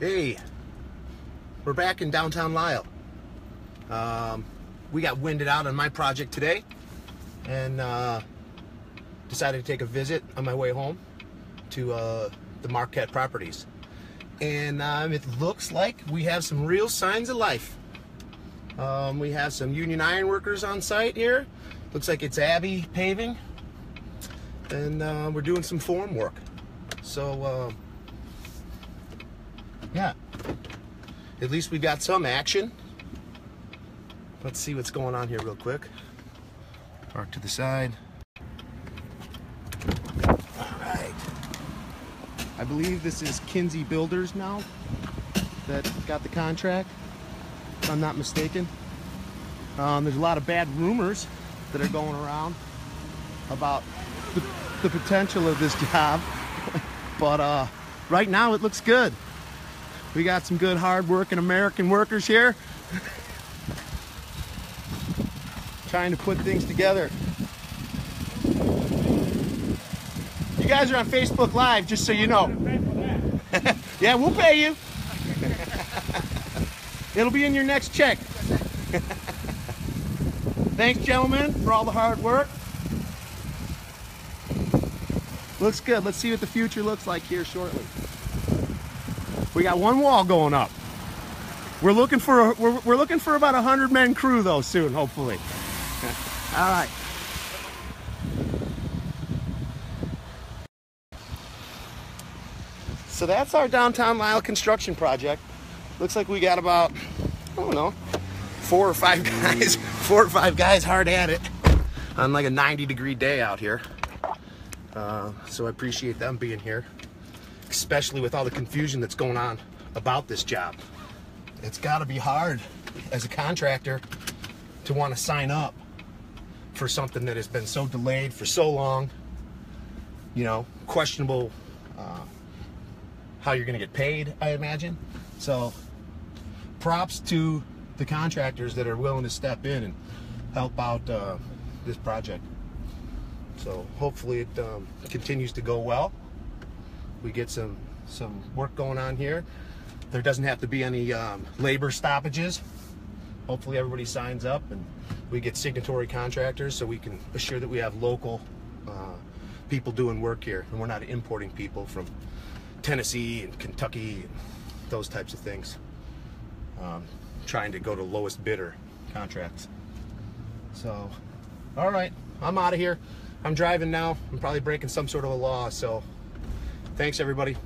Hey, we're back in downtown Lisle. Um, we got winded out on my project today and uh, decided to take a visit on my way home to uh, the Marquette properties. And um, it looks like we have some real signs of life. Um, we have some union iron workers on site here. Looks like it's Abbey paving. And uh, we're doing some form work. So, uh, yeah. At least we got some action. Let's see what's going on here real quick. Park to the side. All right. I believe this is Kinsey Builders now that got the contract, if I'm not mistaken. Um, there's a lot of bad rumors that are going around about the, the potential of this job, but uh, right now it looks good. We got some good hard-working American workers here trying to put things together. You guys are on Facebook Live, just so you know. yeah, we'll pay you. It'll be in your next check. Thanks, gentlemen, for all the hard work. Looks good. Let's see what the future looks like here shortly. We got one wall going up. We're looking for a, we're, we're looking for about a hundred men crew though soon, hopefully. All right. So that's our downtown Lisle construction project. Looks like we got about, I don't know, four or five guys, four or five guys hard at it on like a 90 degree day out here. Uh, so I appreciate them being here, especially with all the confusion that's going on about this job. It's got to be hard as a contractor to want to sign up for something that has been so delayed for so long. You know, questionable uh, how you're going to get paid, I imagine. So, props to the contractors that are willing to step in and help out uh, this project. So hopefully it um, continues to go well. We get some some work going on here. There doesn't have to be any um, labor stoppages. Hopefully everybody signs up and we get signatory contractors so we can assure that we have local uh, people doing work here and we're not importing people from Tennessee and Kentucky and those types of things. Um, trying to go to lowest bidder contracts. So, all right, I'm out of here. I'm driving now. I'm probably breaking some sort of a law. So, thanks everybody.